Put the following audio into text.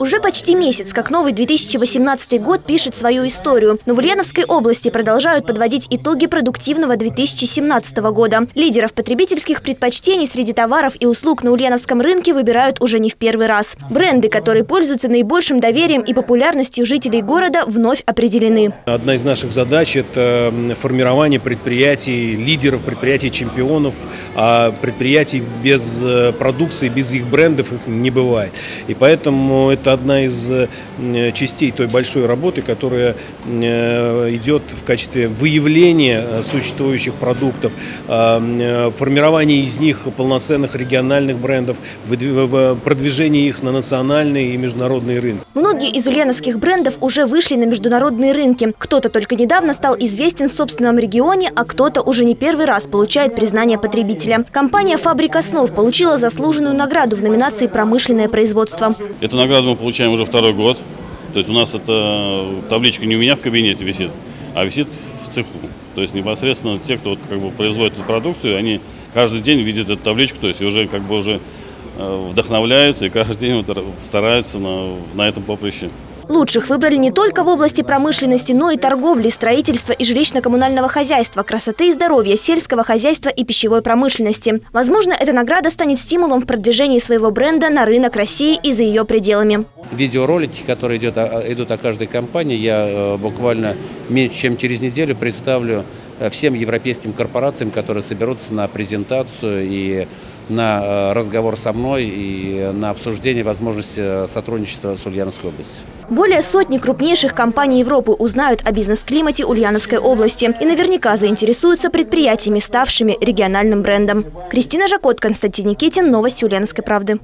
Уже почти месяц, как новый 2018 год пишет свою историю. Но в Ульяновской области продолжают подводить итоги продуктивного 2017 года. Лидеров потребительских предпочтений среди товаров и услуг на ульяновском рынке выбирают уже не в первый раз. Бренды, которые пользуются наибольшим доверием и популярностью жителей города, вновь определены. Одна из наших задач – это формирование предприятий, лидеров предприятий, чемпионов. А предприятий без э, продукции, без их брендов их не бывает. И поэтому это одна из э, частей той большой работы, которая э, идет в качестве выявления э, существующих продуктов, формирования из них полноценных региональных брендов, продвижения их на национальные и международные рынки. Многие из ульяновских брендов уже вышли на международные рынки. Кто-то только недавно стал известен в собственном регионе, а кто-то уже не первый раз получает признание потребителя. Компания «Фабрика снов» получила заслуженную награду в номинации «Промышленное производство». Эту награду мы получаем уже второй год. То есть у нас эта табличка не у меня в кабинете висит, а висит в цеху. То есть непосредственно те, кто вот как бы производит эту продукцию, они каждый день видят эту табличку, то есть уже как бы уже э, вдохновляются и каждый день вот стараются на, на этом поприще. Лучших выбрали не только в области промышленности, но и торговли, строительства и жилищно-коммунального хозяйства, красоты и здоровья, сельского хозяйства и пищевой промышленности. Возможно, эта награда станет стимулом в продвижении своего бренда на рынок России и за ее пределами. Видеоролики, которые идет, идут о каждой компании, я э, буквально меньше чем через неделю представлю всем европейским корпорациям, которые соберутся на презентацию и на э, разговор со мной и на обсуждение возможности сотрудничества с Ульяновской областью. Более сотни крупнейших компаний Европы узнают о бизнес-климате Ульяновской области и наверняка заинтересуются предприятиями, ставшими региональным брендом. Кристина Жакот, Константин Никитин, Новости Ульяновской правды.